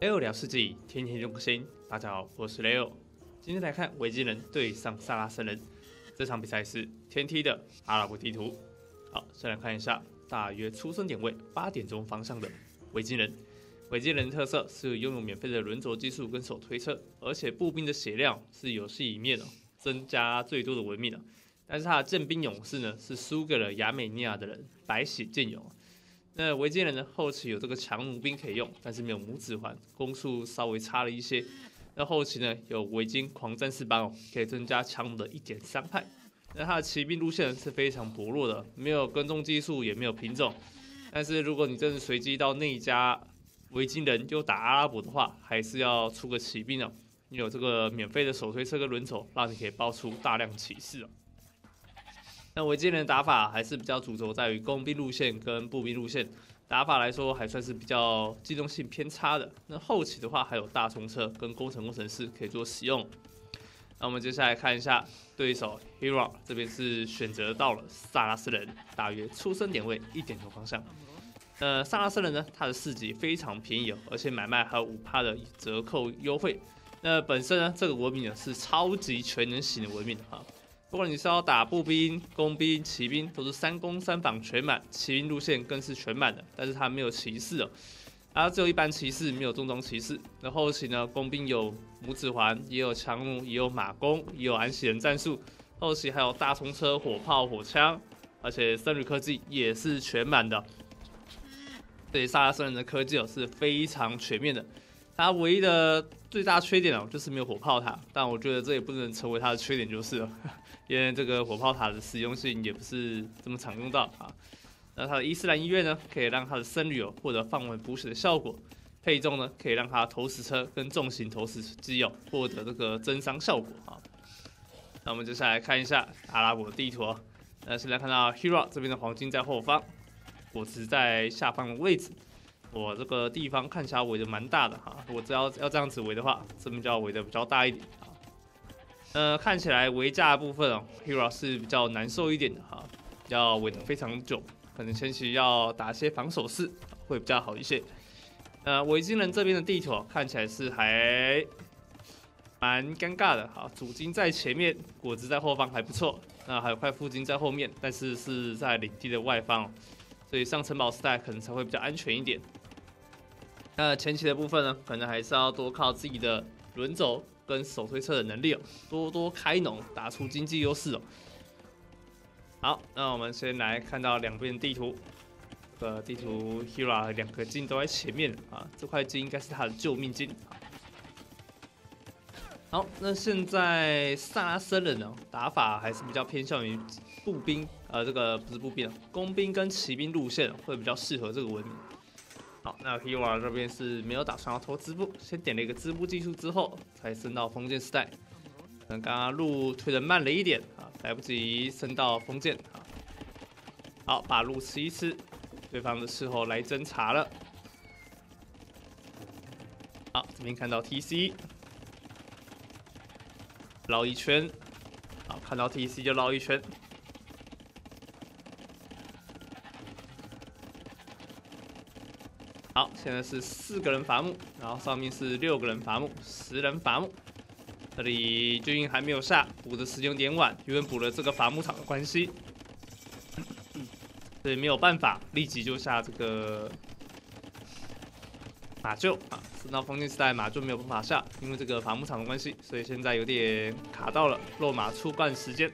Leo 聊世纪，天天用心。大家好，我是 Leo。今天来看维京人对上萨拉森人，这场比赛是天梯的阿拉伯地图。好，先来看一下，大约出生点位八点钟方向的维京人。维京人特色是拥有免费的轮轴技术跟手推车，而且步兵的血量是游戏里面哦增加最多的文明了。但是他的剑兵勇士呢，是输给了亚美尼亚的人白血剑勇。那维京人呢？后期有这个强弩兵可以用，但是没有拇指环，攻速稍微差了一些。那后期呢，有维京狂战士班哦，可以增加强弩的一点伤害。那他的骑兵路线是非常薄弱的，没有跟踪技术，也没有品种。但是如果你真的随机到那一家维京人又打阿拉伯的话，还是要出个骑兵哦。你有这个免费的手推车跟轮轴，让你可以爆出大量骑士哦。那维京人打法还是比较主轴在于工兵路线跟步兵路线，打法来说还算是比较机动性偏差的。那后期的话还有大冲车跟工程工程师可以做使用。那我们接下来看一下对手 Hero 这边是选择到了萨拉斯人，大约出生点位一点钟方向。呃，萨拉斯人呢，它的四级非常便宜，而且买卖还有五趴的折扣优惠。那本身呢，这个文明呢是超级全能型的文明哈。不管你是要打步兵、工兵、骑兵，都是三攻三防全满，骑兵路线更是全满的。但是它没有骑士哦，它只有一般骑士，没有重装骑士。那后期呢，工兵有拇指环，也有强弩，也有马弓，也有安息人战术。后期还有大冲车、火炮、火枪，而且僧侣科技也是全满的。对萨拉森人的科技哦是非常全面的。它唯一的最大缺点哦就是没有火炮塔，但我觉得这也不能成为它的缺点就是了。因为这个火炮塔的实用性也不是这么常用到啊。那它的伊斯兰医院呢，可以让它的僧侣哦获得范围补血的效果；配重呢，可以让它投石车跟重型投石机有获得这个增伤效果啊。那我们接下来看一下阿拉伯的地图啊。那现在看到 Hero 这边的黄金在后方，果实在下方的位置。我这个地方看起来围的蛮大的哈。我只要要这样子围的话，这边就要围的比较大一点。呃，看起来围架部分哦，Hero 是比较难受一点的哈，要围的非常久，可能前期要打些防守式会比较好一些。呃，维京人这边的地图看起来是还蛮尴尬的哈，主金在前面，果子在后方还不错，那还有块副金在后面，但是是在领地的外方，所以上城堡时代可能才会比较安全一点。那前期的部分呢，可能还是要多靠自己的轮轴。跟手推车的能力哦，多多开农，打出经济优势哦。好，那我们先来看到两边地图。呃，地图 Hira 两个金都在前面啊，这块金应该是他的救命金。好，那现在萨拉森人呢，打法还是比较偏向于步兵，呃，这个不是步兵啊，工兵跟骑兵路线会比较适合这个文明。好，那 Hero 这边是没有打算要偷织布，先点了一个织布技术之后，才升到封建时代。可能刚刚路推的慢了一点啊，来不及升到封建啊。好，把路吃一吃，对方的斥候来侦查了。好，这边看到 TC，绕一圈。好，看到 TC 就绕一圈。好，现在是四个人伐木，然后上面是六个人伐木，十人伐木。这里军营还没有下，补的时间有点晚，因为补了这个伐木场的关系，所以没有办法立即就下这个马厩啊。升到封建时代，马厩没有办法下，因为这个伐木场的关系，所以现在有点卡到了，落马出关时间。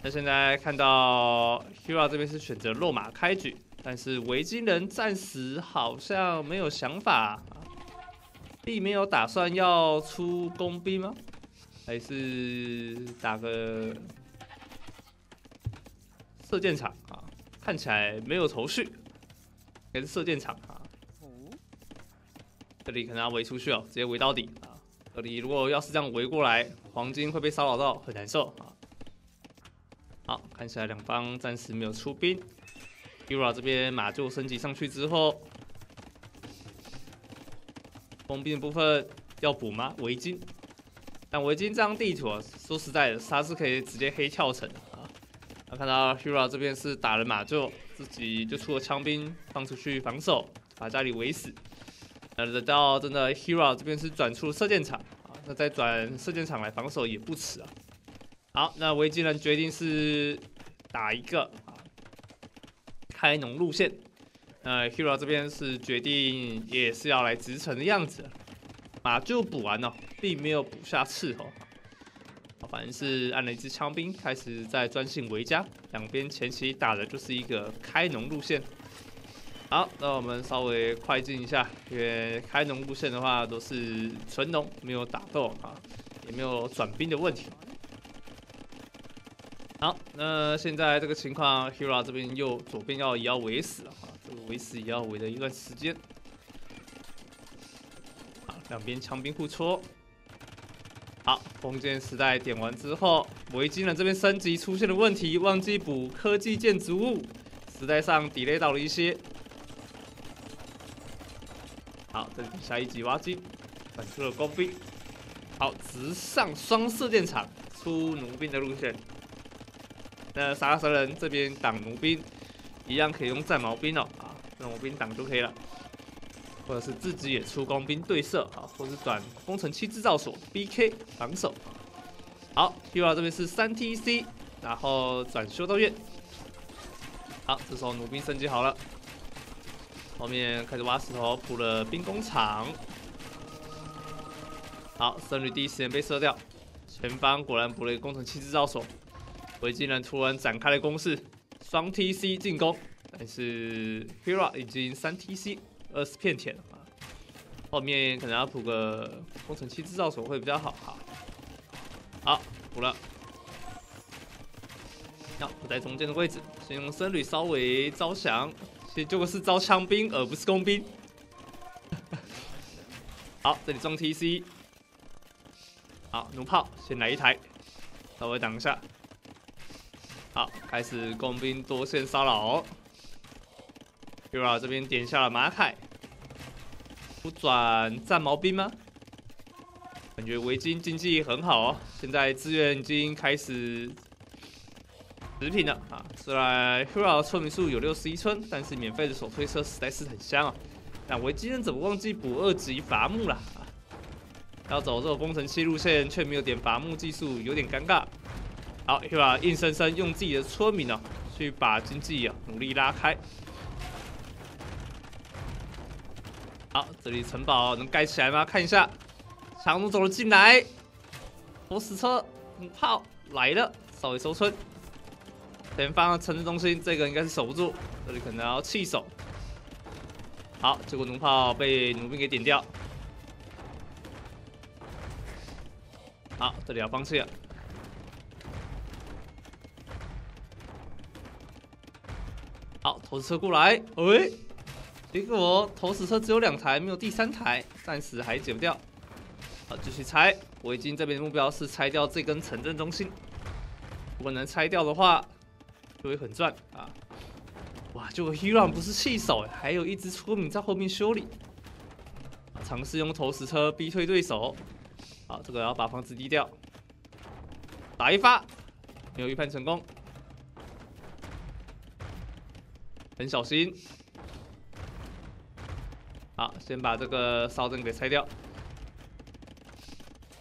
那现在看到 Hero 这边是选择落马开局。但是维京人暂时好像没有想法，并没有打算要出工兵吗？还是打个射箭场啊？看起来没有头绪，还是射箭场啊？这里可能要围出去哦，直接围到底啊！这里如果要是这样围过来，黄金会被骚扰到，很难受啊！好，看起来两方暂时没有出兵。Ura 这边马厩升级上去之后，封闭的部分要补吗？围巾，但围巾这张地图啊，说实在的，它是可以直接黑跳层啊。那看到 Ura 这边是打了马厩，自己就出了枪兵放出去防守，把家里围死。呃，等到真的 Hero 这边是转出射箭场啊，那再转射箭场来防守也不迟啊。好，那维京人决定是打一个开农路线，呃，Hero 这边是决定也是要来直城的样子，马就补完了，并没有补下斥候。反正是按了一支枪兵开始在专心围家，两边前期打的就是一个开农路线。好，那我们稍微快进一下，因为开农路线的话都是纯农，没有打斗啊，也没有转兵的问题。好，那现在这个情况，Hero 这边又左边要也要围死了啊，这个围死也要围了一段时间。好，两边枪兵互戳。好，封建时代点完之后，维京人这边升级出现了问题，忘记补科技建筑物，时代上 delay 到了一些。好，这里下一级挖金，反出了工兵。好，直上双射箭场，出弩兵的路线。那沙拉神人这边挡弩兵，一样可以用战矛兵哦，啊，战矛兵挡就可以了。或者是自己也出工兵对射啊，或者是转工程器制造所 BK 防守。好，Hero 这边是三 TC，然后转修道院。好，这时候弩兵升级好了，后面开始挖石头补了兵工厂。好，胜率第一时间被射掉，前方果然补了一个工程器制造所。维京人突然展开了攻势，双 TC 进攻，但是 Hero 已经三 TC。二十片田啊，后面可能要补个工程器制造所会比较好哈。好，补了。要补在中间的位置，先用僧侣稍微招降，其实就是招枪兵而不是工兵。好，这里装 TC。好，弩炮先来一台，稍微挡一下。好，开始工兵多线骚扰。Hero 这边点下了马凯。不转战矛兵吗？感觉维京经济很好哦，现在资源已经开始持平了啊。虽然 Hero 村民数有六十一村，但是免费的手推车实在是很香啊。那维京人怎么忘记补二级伐木了啊？要走这个工程器路线，却没有点伐木技术，有点尴尬。好是吧硬生生用自己的村民呢，去把经济啊努力拉开。好，这里城堡能盖起来吗？看一下，强弩走了进来，火死车炮来了，稍微收村。前方城市中心，这个应该是守不住，这里可能要弃守。好，结果弩炮被弩兵给点掉。好，这里要放弃了。好，投石车过来，喂。结果投石车只有两台，没有第三台，暂时还解不掉。好，继续拆。我已经这边的目标是拆掉这根城镇中心。如果能拆掉的话，就会很赚啊！哇，结果 Hero 不是弃守，还有一只村民在后面修理。尝试用投石车逼退对手。好，这个要把房子低掉。打一发，没有预判成功。很小心。好，先把这个哨阵给拆掉。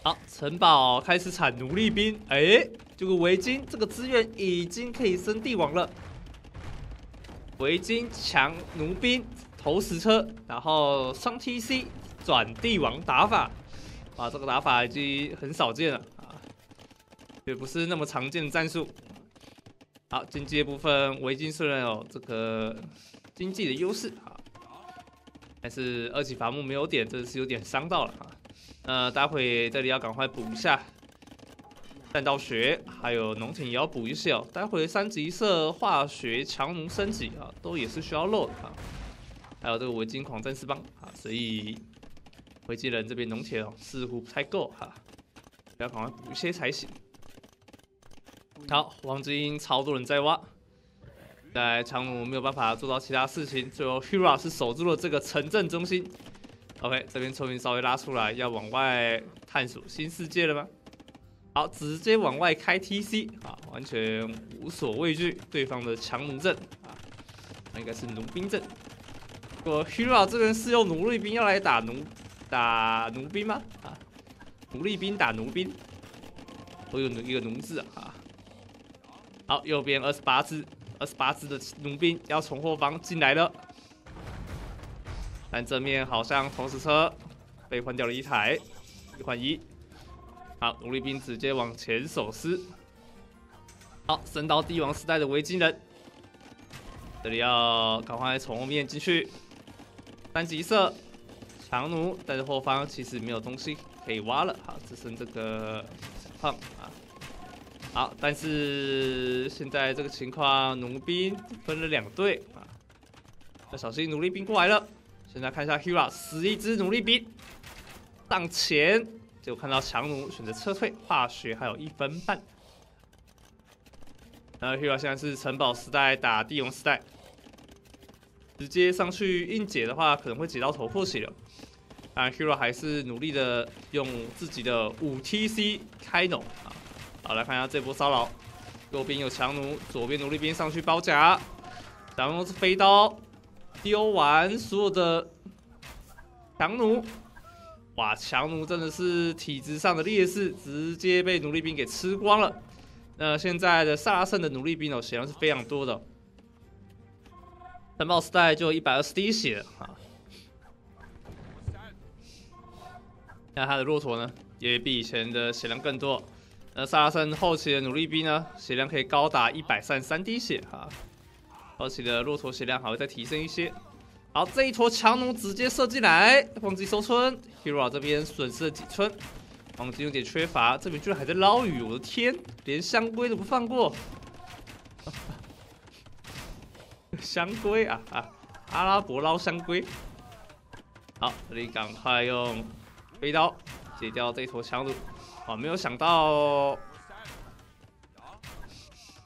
好，城堡开始产奴隶兵。哎，这个围巾这个资源已经可以升帝王了。围巾强奴兵投石车，然后双 TC 转帝王打法。啊，这个打法已经很少见了啊，也不是那么常见的战术。好，经济部分围巾虽然有这个经济的优势啊。但是二级伐木没有点，真的是有点伤到了啊！呃，待会这里要赶快补一下弹道学，还有农田也要补一些哦。待会三级色化学强弩升级啊，都也是需要漏的啊。还有这个围巾狂战士帮啊，所以维京人这边农田哦似乎不太够哈，要赶快补一些才行。好，黄金超多人在挖。在强弩没有办法做到其他事情，最后 Hira 是守住了这个城镇中心。OK，这边村民稍微拉出来，要往外探索新世界了吗？好，直接往外开 TC 啊，完全无所畏惧对方的强弩阵啊，那应该是弩兵阵。我 Hira 这边是用奴隶兵要来打奴打奴兵吗？啊，奴隶兵打奴兵，我有一个奴字啊。好，右边二十八只，二十八只的奴兵要从后方进来了，但正面好像同时车被换掉了一台，一换一。好，奴隶兵直接往前手撕。好，升到帝王时代的维京人，这里要赶快从后面进去。三级色强弩，但是后方其实没有东西可以挖了，好，只剩这个胖啊。好，但是现在这个情况，奴兵分了两队啊，要小心奴隶兵过来了。现在看一下 Hira 死一只奴隶兵上前，就看到强弩选择撤退，化学还有一分半。然后 Hira 现在是城堡时代打地龙时代。直接上去硬解的话，可能会解到头破血流。啊，Hero 还是努力的用自己的五 TC 开农啊。好，来看一下这波骚扰，右边有强弩，左边奴隶兵上去包夹，然后是飞刀丢完所有的强弩。哇，强弩真的是体质上的劣势，直接被奴隶兵给吃光了。那现在的萨拉圣的奴隶兵哦，显然是非常多的。城堡时代就一百二十滴血啊！那他的骆驼呢，也比以前的血量更多。那萨拉森后期的努力兵呢，血量可以高达一百三十三滴血哈。后期的骆驼血量还会再提升一些。好，这一坨强弩直接射进来，忘记收村。Hero 这边损失了几村，黄金有点缺乏，这边居然还在捞鱼，我的天，连香龟都不放过。香龟啊啊！阿拉伯捞香龟。好，这里赶快用飞刀解掉这坨强弩。啊，没有想到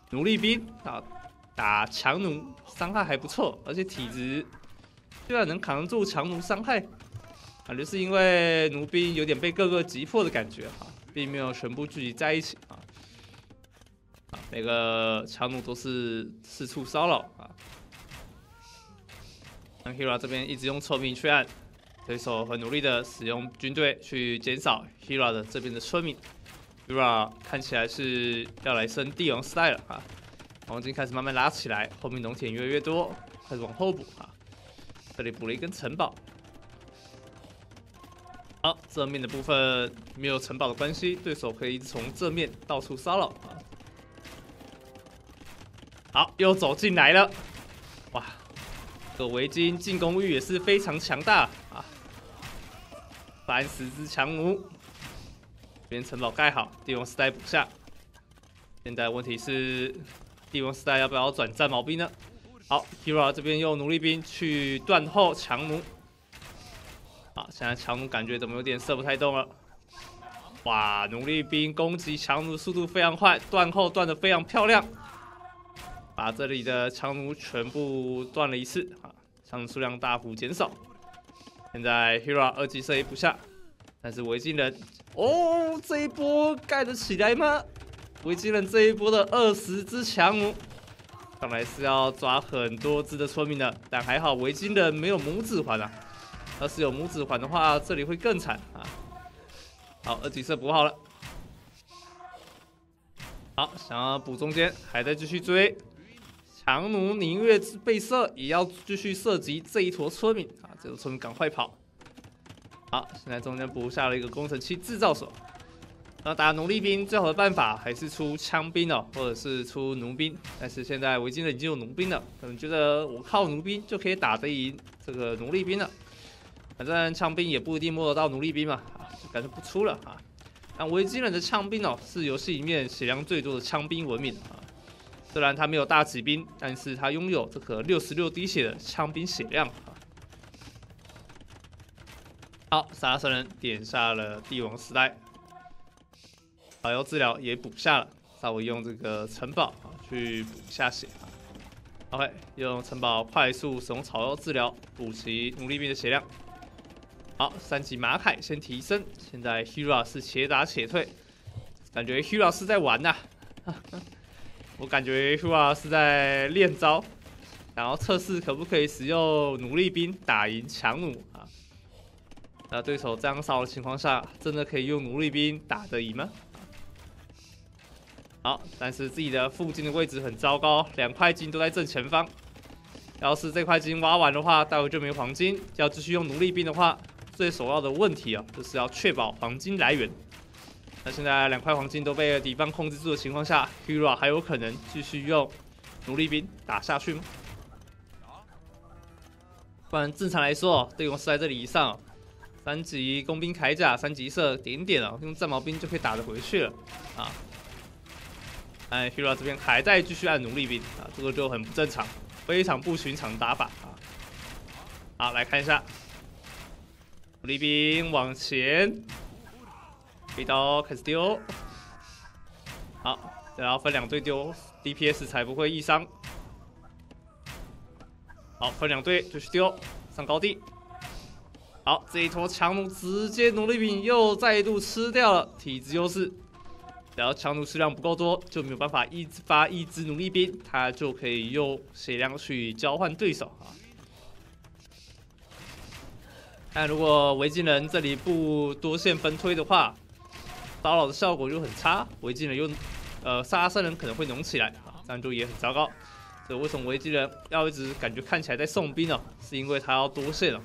奴隶兵啊打强弩伤害还不错，而且体质居然能扛住强弩伤害，感觉是因为奴兵有点被各个击破的感觉哈，并没有全部聚集在一起啊。啊，每个强弩都是四处骚扰啊。那 Hira 这边一直用村民去按，对手很努力的使用军队去减少 Hira 的这边的村民。Hira 看起来是要来升帝王时代了啊！黄金开始慢慢拉起来，后面农田越来越多，开始往后补啊！这里补了一根城堡。好，正面的部分没有城堡的关系，对手可以从正面到处骚扰啊！好，又走进来了，哇！这个围巾进攻欲也是非常强大啊！三十只强弩，这边城堡盖好，帝王时代补下。现在问题是，帝王时代要不要转战矛兵呢？好，Hero 这边用奴隶兵去断后强弩。好，现在强弩感觉怎么有点射不太动了？哇，奴隶兵攻击强弩速度非常快，断后断的非常漂亮。把这里的强弩全部断了一次啊，强弩数量大幅减少。现在 Hero 二级射也不下，但是维京人哦，这一波盖得起来吗？维京人这一波的二十只强弩，看来是要抓很多只的村民的。但还好维京人没有拇指环啊，要是有拇指环的话，这里会更惨啊。好，二级射补好了。好，想要补中间，还在继续追。强弩宁愿被射，也要继续射击这一坨村民啊！这个村民赶快跑！好，现在中间补下了一个工程器制造所。那打奴隶兵最好的办法还是出枪兵哦，或者是出弩兵。但是现在维京人已经有弩兵了，可能觉得我靠弩兵就可以打得赢这个奴隶兵了。反正枪兵也不一定摸得到奴隶兵嘛，啊，干脆不出了啊。但维京人的枪兵哦，是游戏里面血量最多的枪兵文明啊。虽然他没有大骑兵，但是他拥有这个六十六滴血的枪兵血量。好，萨拉森人点下了帝王时代，草药治疗也补下了，稍微用这个城堡去补下血。OK，用城堡快速使用草药治疗补齐奴隶兵的血量。好，三级马凯先提升，现在 Hero 是且打且退，感觉 Hero 是在玩呐。我感觉 Hua 是在练招，想要测试可不可以使用奴隶兵打赢强弩啊？那对手这样少的情况下，真的可以用奴隶兵打得赢吗？好，但是自己的附近的位置很糟糕，两块金都在正前方。要是这块金挖完的话，待会就没黄金。要继续用奴隶兵的话，最首要的问题啊，就是要确保黄金来源。那现在两块黄金都被敌方控制住的情况下，Hero 还有可能继续用奴隶兵打下去吗？不然正常来说，对方是在这里以上，三级工兵铠甲、三级射点点啊，用战矛兵就可以打得回去了啊。哎，Hero 这边还在继续按奴隶兵啊，这个就很不正常，非常不寻常的打法啊。好，来看一下，奴隶兵往前，一刀开始丢，好，然后分两队丢，DPS 才不会易伤。好，分两队继续丢，上高地。好，这一坨强弩直接奴隶兵又再度吃掉了，体质优势。然后强弩数量不够多，就没有办法一直发一支奴隶兵，他就可以用血量去交换对手啊。但如果维京人这里不多线分推的话，骚扰的效果就很差，维京人又呃杀拉人可能会浓起来啊，这样就也很糟糕。所以为什么维京人要一直感觉看起来在送兵呢？是因为他要多线了。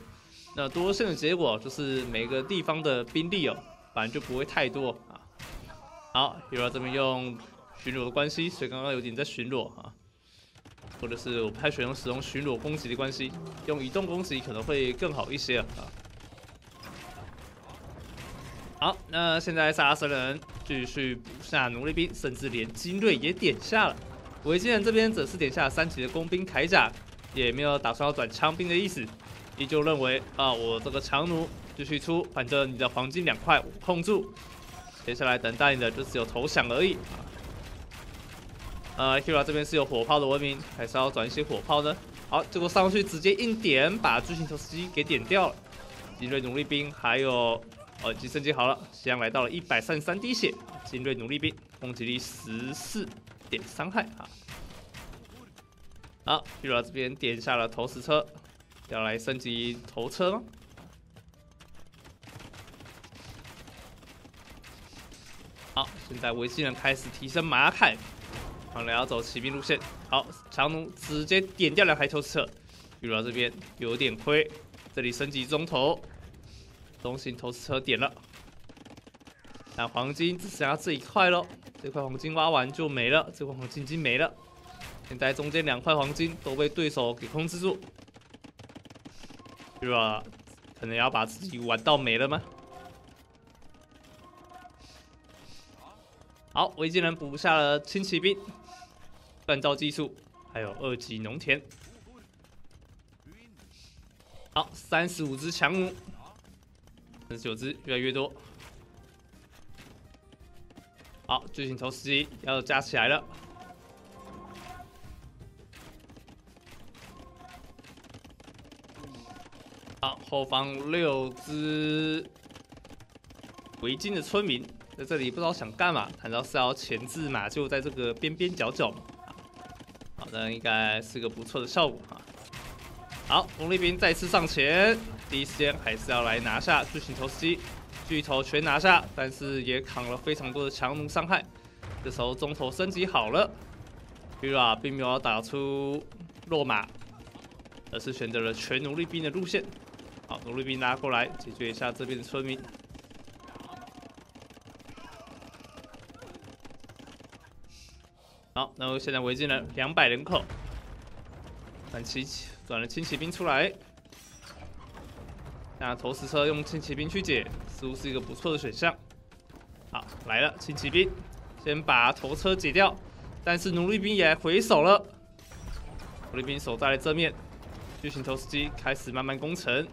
那多线的结果就是每个地方的兵力哦，反正就不会太多啊。好，Hero 这边用巡逻的关系，所以刚刚有点在巡逻啊，或者是我不太喜欢使用巡逻攻击的关系，用移动攻击可能会更好一些啊。好，那现在萨拉森人继续补下奴隶兵，甚至连精锐也点下了。维京人这边则是点下三级的工兵铠甲，也没有打算要转枪兵的意思，依旧认为啊，我这个强弩继续出，反正你的黄金两块我控住。接下来等待你的就只有投降而已！呃，Hira 这边是有火炮的文明，还是要转一些火炮呢？好，结果上去直接硬点，把巨型投石机给点掉了。精锐奴隶兵还有，耳机升级好了，血量来到了一百三十三滴血。精锐奴隶兵攻击力十四点伤害啊！好，Hero 这边点下了投石车，要来升级投车吗？好，现在维京人开始提升马凯，好来要走骑兵路线。好，强弩直接点掉两台投石车，遇到这边有点亏，这里升级中投，中型投资车点了，那黄金只剩下这一块喽，这块黄金挖完就没了，这块黄金已经没了，现在中间两块黄金都被对手给控制住，是吧？可能要把自己玩到没了吗？好，维京人补下了轻骑兵、锻造技术，还有二级农田。好，三十五只强弩，三十九只，越来越多。好，巨型投石机要加起来了。好，后方六只围巾的村民。在这里不知道想干嘛，难道是要前置马厩在这个边边角角？好的，应该是个不错的效果。好，红力兵再次上前，第一时间还是要来拿下巨型投石机，巨头全拿下，但是也扛了非常多的强弩伤害。这时候中头升级好了，Hira 并没有打出落马，而是选择了全奴隶兵的路线。好，奴隶兵拉过来解决一下这边的村民。好，那么现在围进了两百人口，转骑转了轻骑兵出来，那投石车用轻骑兵去解，似乎是一个不错的选项。好，来了轻骑兵，先把头车解掉，但是奴隶兵也回手了，奴隶兵守在了正面，巨型投石机开始慢慢攻城。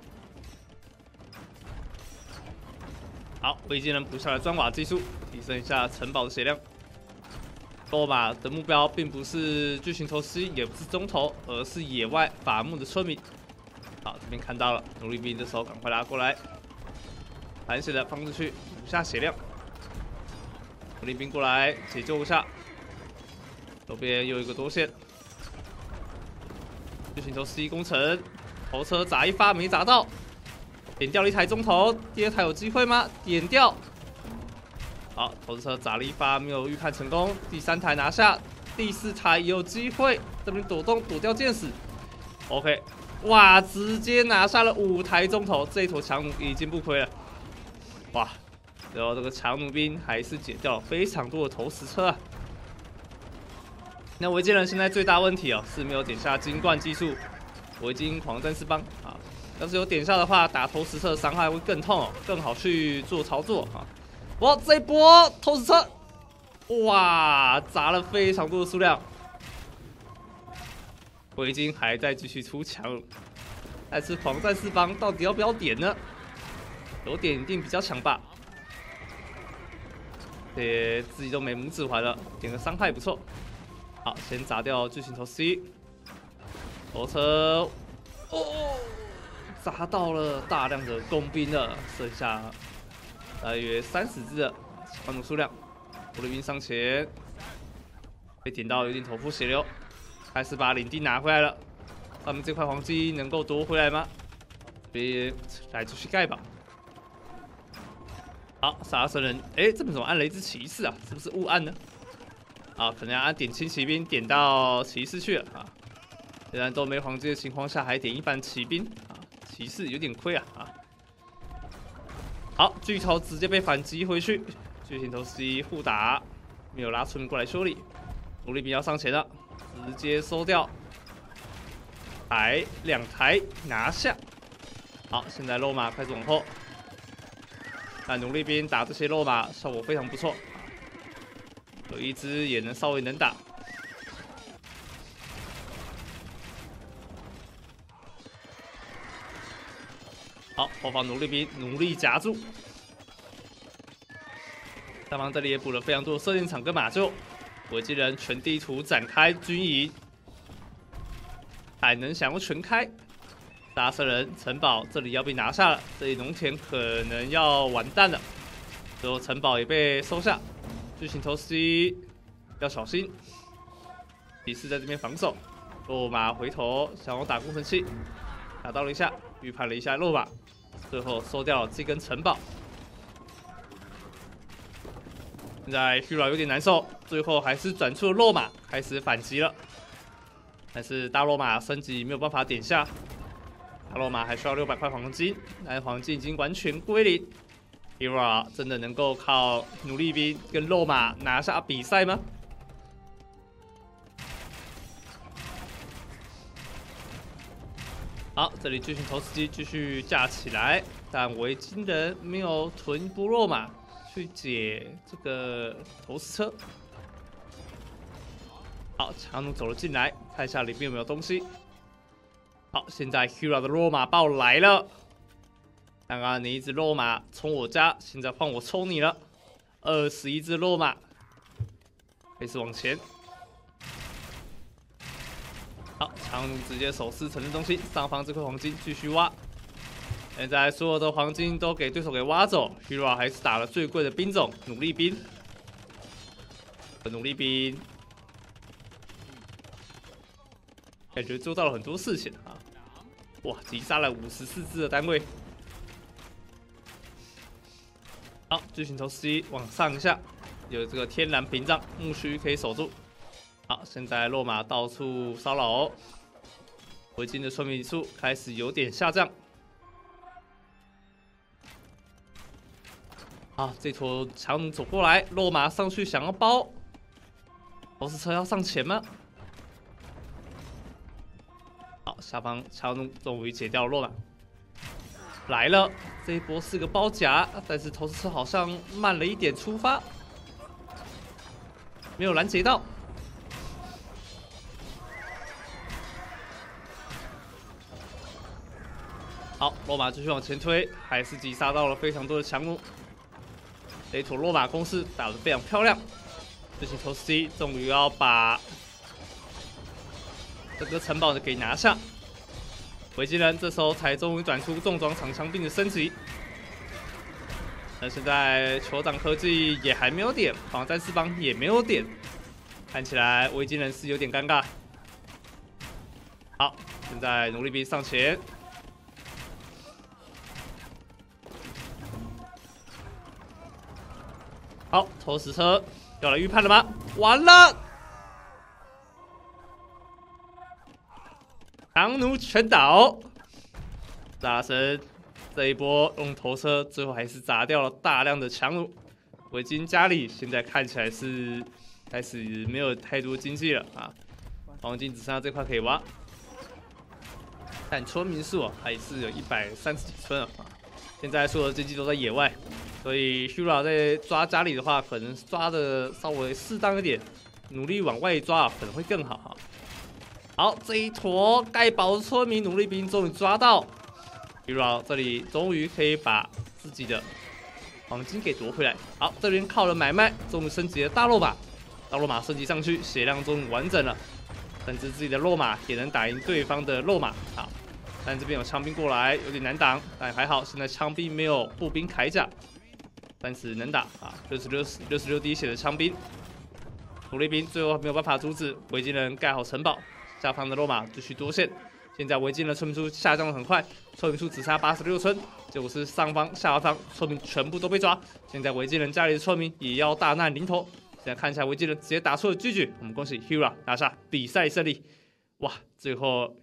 好，维京人补下了砖瓦技术，提升一下城堡的血量。罗马的目标并不是巨型投石，也不是中投，而是野外伐木的村民。好，这边看到了奴隶兵的时候，赶快拉过来，残血的放出去，补下血量。奴隶兵过来解救一下，左边又一个多线，巨型头 C 工程，头车砸一发没砸到，点掉了一台中头，第二台有机会吗？点掉。好，投资车砸了一发，没有预判成功。第三台拿下，第四台有机会，这边躲动躲掉箭矢。OK，哇，直接拿下了五台中头，这一头强弩已经不亏了。哇，然后这个强弩兵还是解掉了非常多的投石车啊。那维京人现在最大问题哦，是没有点下金冠技术，维京狂战士帮啊。要是有点下的话，打投石车的伤害会更痛哦，更好去做操作啊。哇，这一波投石车，哇，砸了非常多的数量。围巾还在继续出墙，但是狂战四方到底要不要点呢？有点一定比较强吧。对，自己都没拇指环了，点个伤害不错。好，先砸掉巨型头 C，火车，哦，砸到了大量的工兵了，剩下。大约三十只的传统数量，火力兵上前，被点到有点头破血流，开始把领地拿回来了。他们这块黄金能够夺回来吗？别来继续盖吧。好，杀神人，哎，这边怎么按雷之骑士啊？是不是误按呢？啊，可能要按点轻骑兵点到骑士去了啊。虽然都没黄金的情况下，还点一般骑兵啊，骑士有点亏啊啊。好，巨头直接被反击回去，巨型头 C 互打，没有拉村民过来修理，努力兵要上前了，直接收掉，台两台拿下。好，现在肉马开始往后，但努力兵打这些肉马效果非常不错，有一只也能稍微能打。后方努力兵努力夹住，上方这里也补了非常多的射箭场跟马厩，维京人全地图展开军营，海能想要全开，大圣人城堡这里要被拿下了，这里农田可能要完蛋了，最后城堡也被收下，巨型头 C 要小心，骑士在这边防守，落马回头想要打工程器，打到了一下，预判了一下落马。最后收掉了这根城堡，现在 Hero 有点难受，最后还是转出了落马，开始反击了。但是大落马升级没有办法点下，大落马还需要六百块黄金，但黄金已经完全归零。Hero 真的能够靠努力兵跟落马拿下比赛吗？好，这里巨型投石机继续架起来，但维京人没有囤部落马去解这个投石车。好，强弩走了进来，看一下里面有没有东西。好，现在 Hero 的落马爆来了。刚刚你一只落马冲我家，现在换我冲你了。二十一只落马，开始往前。好，强弩直接手撕城镇中心，上方这块黄金继续挖。现在所有的黄金都给对手给挖走，Hero 还是打了最贵的兵种——努力兵。努力兵，感觉做到了很多事情啊！哇，击杀了五十四只的单位。好，巨型头 C 往上一下，有这个天然屏障，木须可以守住。好，现在落马到处骚扰哦，围巾的村民数开始有点下降。好，这坨强弩走过来，落马上去想要包，投石车要上前吗？好，下方强弩终于解掉落马，来了，这一波是个包夹，但是投石车好像慢了一点出发，没有拦截到。好，罗马继续往前推，还是击杀到了非常多的强弩。雷土罗马攻势打得非常漂亮，这些头 C 终于要把这个城堡的给拿下。维京人这时候才终于转出重装长枪兵的升级。那现在酋长科技也还没有点，防战四方也没有点，看起来维京人是有点尴尬。好，现在奴隶兵上前，好，投石车要来预判了吗？完了，强弩全倒，大神这一波用投车，最后还是砸掉了大量的强弩。围巾家里现在看起来是开始没有太多经济了啊，黄金只剩下这块可以挖，但村民数还是有一百三十几村啊。现在所有的经济都在野外，所以 Hura 在抓家里的话，可能抓的稍微适当一点，努力往外抓可能会更好哈。好，这一坨盖堡村民努力兵终于抓到，Hura 这里终于可以把自己的黄金给夺回来。好，这边靠了买卖，终于升级了大落马，大落马升级上去，血量终于完整了，甚至自己的落马也能打赢对方的落马。好。但这边有枪兵过来，有点难挡，但还好，现在枪兵没有步兵铠甲，但是能打啊！六十六六十六滴血的枪兵，奴隶兵最后没有办法阻止维京人盖好城堡，下方的罗马继续多线。现在维京人村民数下降的很快，村民数只差八十六村，结果是上方下方村民全部都被抓。现在维京人家里的村民也要大难临头。现在看一下维京人直接打出了狙击，我们恭喜 Hira 拿下比赛胜利！哇，最后。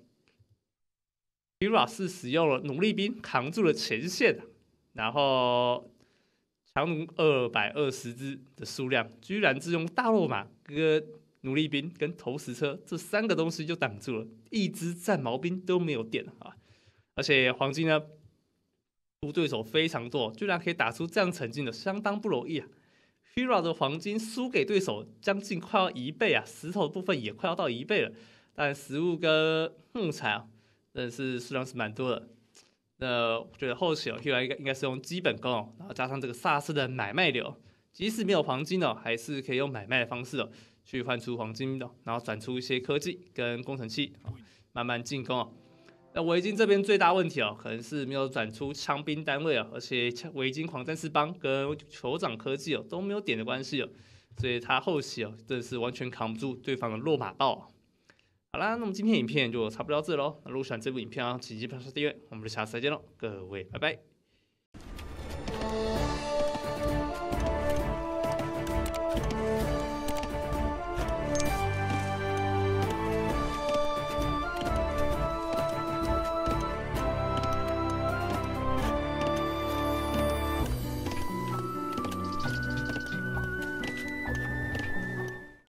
Hira 是使用了奴隶兵扛住了前线，然后强弩二百二十只的数量，居然是用大落马、跟奴隶兵、跟投石车这三个东西就挡住了，一支战矛兵都没有点啊！而且黄金呢，出对手非常多，居然可以打出这样成绩的，相当不容易啊！Hira 的黄金输给对手将近快要一倍啊，石头部分也快要到一倍了，但食物跟木材啊。但是数量是蛮多的，那我觉得后期哦，Hira 应该应该是用基本功，然后加上这个萨斯的买卖流，即使没有黄金哦，还是可以用买卖的方式哦，去换出黄金的，然后转出一些科技跟工程器啊，慢慢进攻哦。那围巾这边最大问题哦，可能是没有转出枪兵单位啊，而且围巾狂战士帮跟酋长科技哦都没有点的关系哦，所以他后期哦真的是完全扛不住对方的落马豹。好啦，那么今天影片就差不多到这喽。那如果喜欢这部影片啊，请记得刷订阅。我们就下次再见喽，各位，拜拜。